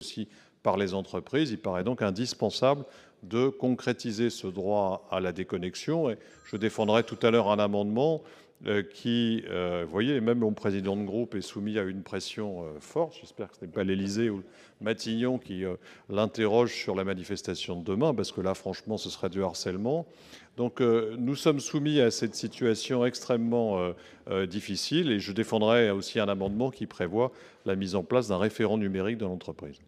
aussi par les entreprises. Il paraît donc indispensable de concrétiser ce droit à la déconnexion. Je défendrai tout à l'heure un amendement qui, vous voyez, même mon président de groupe est soumis à une pression forte. J'espère que ce n'est pas l'Élysée ou Matignon qui l'interroge sur la manifestation de demain, parce que là, franchement, ce serait du harcèlement. Donc, nous sommes soumis à cette situation extrêmement difficile et je défendrai aussi un amendement qui prévoit la mise en place d'un référent numérique dans l'entreprise.